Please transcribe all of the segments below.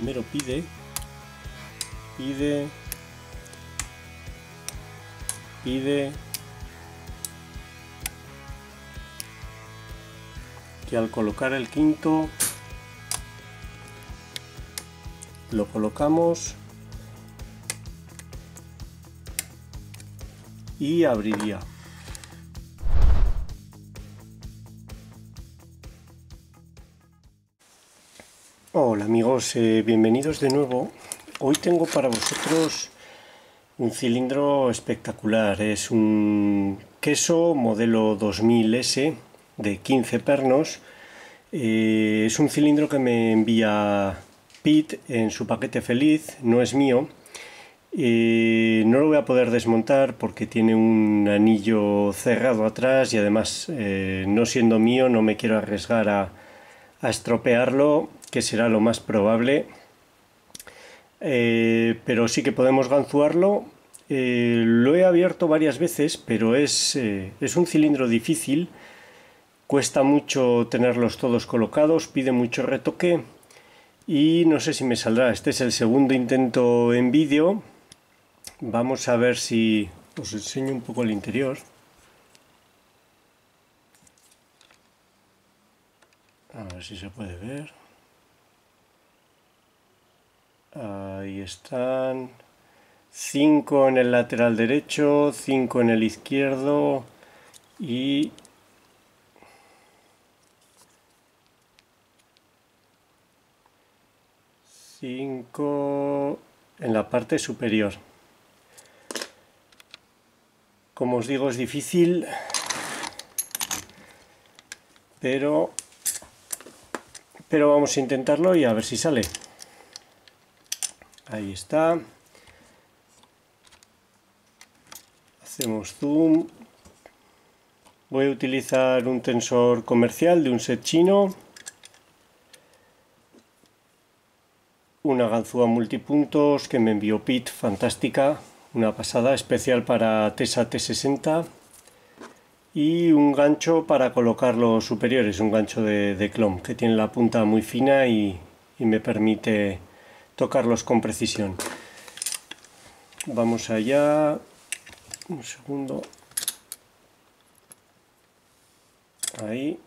primero pide, pide, pide, que al colocar el quinto lo colocamos y abriría. Hola amigos, eh, bienvenidos de nuevo. Hoy tengo para vosotros un cilindro espectacular. Es un queso modelo 2000S de 15 pernos. Eh, es un cilindro que me envía Pete en su paquete feliz, no es mío. Eh, no lo voy a poder desmontar porque tiene un anillo cerrado atrás y además no siendo mío no me quiero arriesgar a, a estropearlo que será lo más probable. Eh, pero sí que podemos ganzuarlo. Eh, lo he abierto varias veces, pero es, eh, es un cilindro difícil. Cuesta mucho tenerlos todos colocados, pide mucho retoque. Y no sé si me saldrá. Este es el segundo intento en vídeo. Vamos a ver si os enseño un poco el interior. A ver si se puede ver. Ahí están. 5 en el lateral derecho, 5 en el izquierdo y cinco en la parte superior. Como os digo es difícil, pero pero vamos a intentarlo y a ver si sale ahí está. Hacemos zoom. Voy a utilizar un tensor comercial de un set chino. Una ganzúa multipuntos que me envió Pit, fantástica, una pasada especial para TESA T60 y un gancho para colocar los superiores, un gancho de, de clon que tiene la punta muy fina y me permite tocarlos con precisión. Vamos allá. Un segundo. Ahí.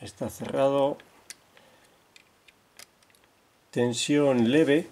Está cerrado. Tensión leve.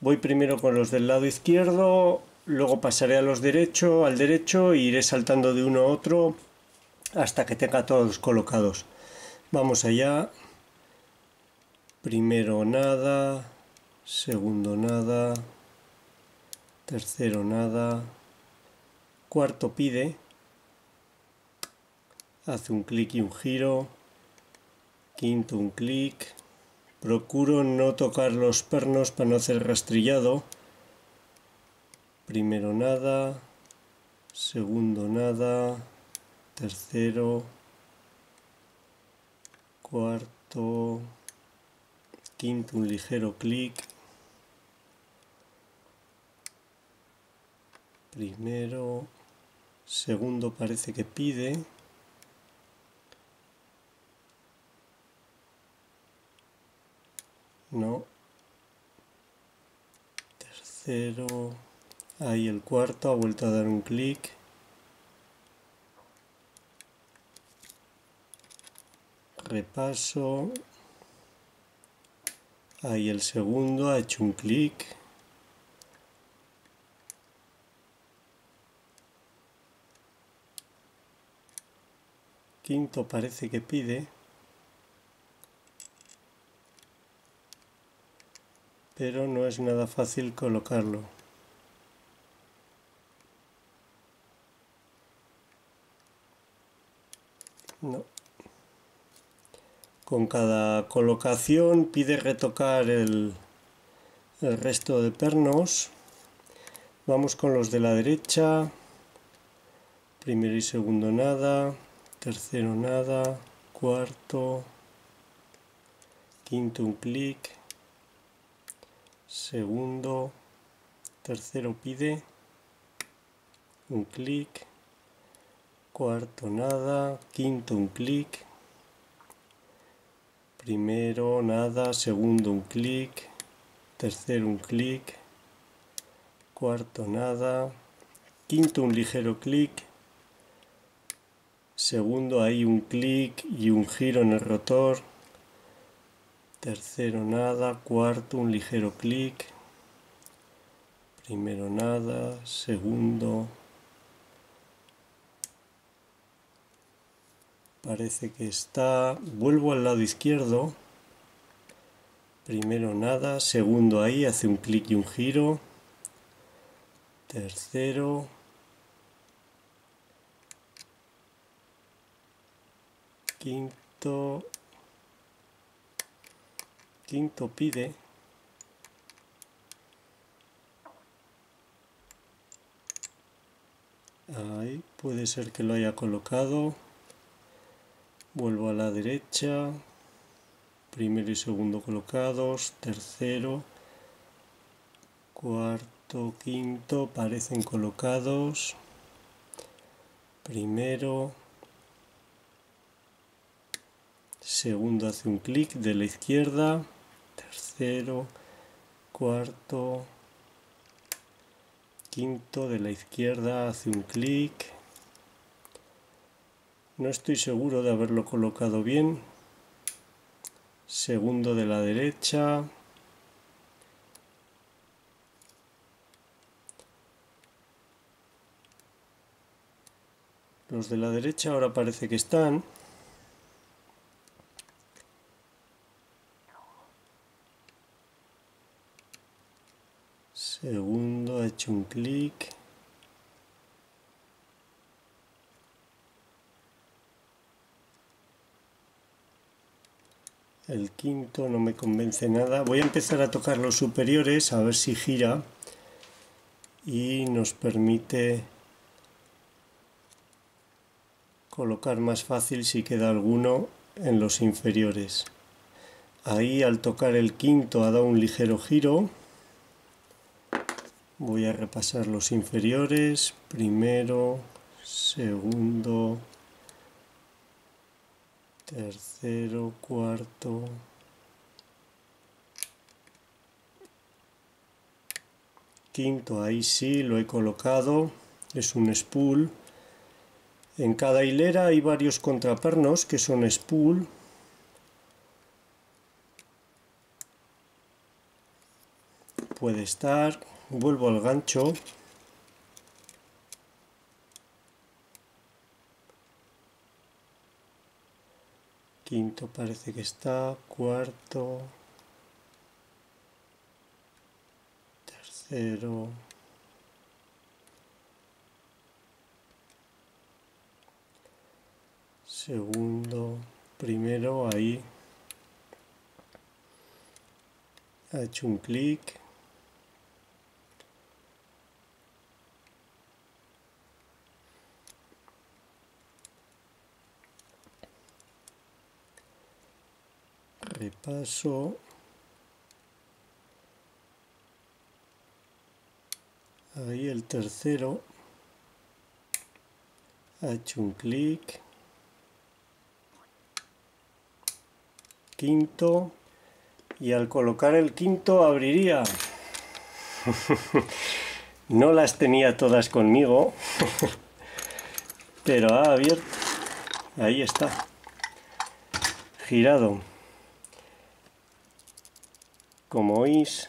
Voy primero con los del lado izquierdo, luego pasaré a los derecho, al derecho e iré saltando de uno a otro hasta que tenga todos colocados. Vamos allá. Primero nada, segundo nada, tercero nada, cuarto pide, hace un clic y un giro, quinto un clic, procuro no tocar los pernos para no hacer rastrillado, primero nada, segundo nada, tercero, cuarto, quinto un ligero clic, primero, segundo parece que pide, no, tercero, ahí el cuarto ha vuelto a dar un clic, repaso. Ahí el segundo ha hecho un clic. Quinto parece que pide. Pero no es nada fácil colocarlo. No con cada colocación pide retocar el, resto de pernos. Vamos con los de la derecha. Primero y segundo nada. Tercero nada. Cuarto. Quinto un clic. Segundo. Tercero pide. Un clic. Cuarto nada. Quinto un clic primero nada, segundo un clic, tercero un clic, cuarto nada, quinto un ligero clic, segundo ahí un clic y un giro en el rotor, tercero nada, cuarto un ligero clic, primero nada, segundo, parece que está, vuelvo al lado izquierdo, primero nada, segundo ahí, hace un clic y un giro, tercero, quinto, quinto pide, ahí puede ser que lo haya colocado, vuelvo a la derecha, primero y segundo colocados, tercero, cuarto, quinto, parecen colocados, primero, segundo hace un clic de la izquierda, tercero, cuarto, quinto de la izquierda hace un clic, no estoy seguro de haberlo colocado bien, segundo de la derecha, los de la derecha ahora parece que están, segundo ha hecho un clic el quinto no me convence nada. Voy a empezar a tocar los superiores a ver si gira. Y nos permite colocar más fácil si queda alguno en los inferiores. Ahí al tocar el quinto ha dado un ligero giro. Voy a repasar los inferiores. Primero segundo tercero cuarto. Quinto ahí sí lo he colocado es un spool. En cada hilera hay varios contrapernos que son spool. Puede estar vuelvo al gancho quinto parece que está cuarto tercero segundo primero ahí ha hecho un clic repaso ahí el tercero. Ha hecho un clic. Quinto. Y al colocar el quinto abriría. No las tenía todas conmigo pero ha abierto. Ahí está. Girado como oís,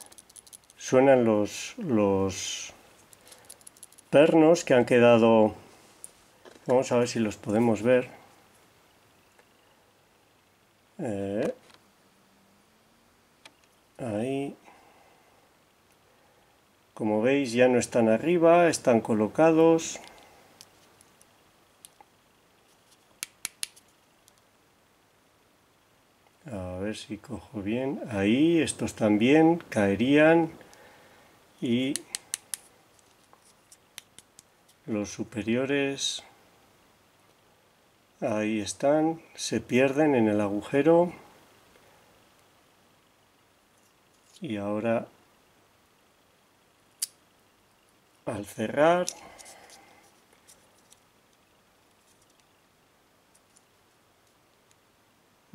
suenan los, los pernos que han quedado, vamos a ver si los podemos ver. Eh, ahí. Como veis ya no están arriba, están colocados. a ver si cojo bien ahí estos también caerían y los superiores ahí están se pierden en el agujero. Y ahora al cerrar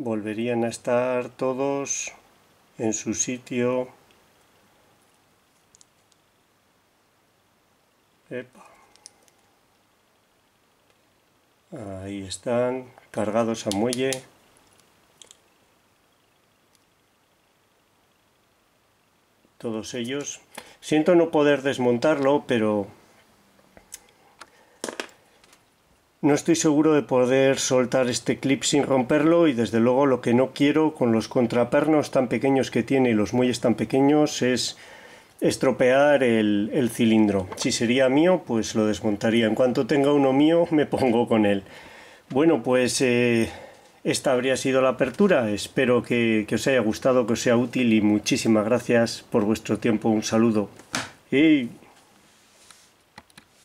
volverían a estar todos en su sitio. Ahí están, cargados a muelle. Todos ellos. Siento no poder desmontarlo, pero No estoy seguro de poder soltar este clip sin romperlo y desde luego lo que no quiero con los contrapernos tan pequeños que tiene y los muelles tan pequeños es estropear el, cilindro. Si sería mío, pues lo desmontaría. En cuanto tenga uno mío, me pongo con él. Bueno, pues eh, esta habría sido la apertura. Espero que, os haya gustado, que os sea útil y muchísimas gracias por vuestro tiempo. Un saludo.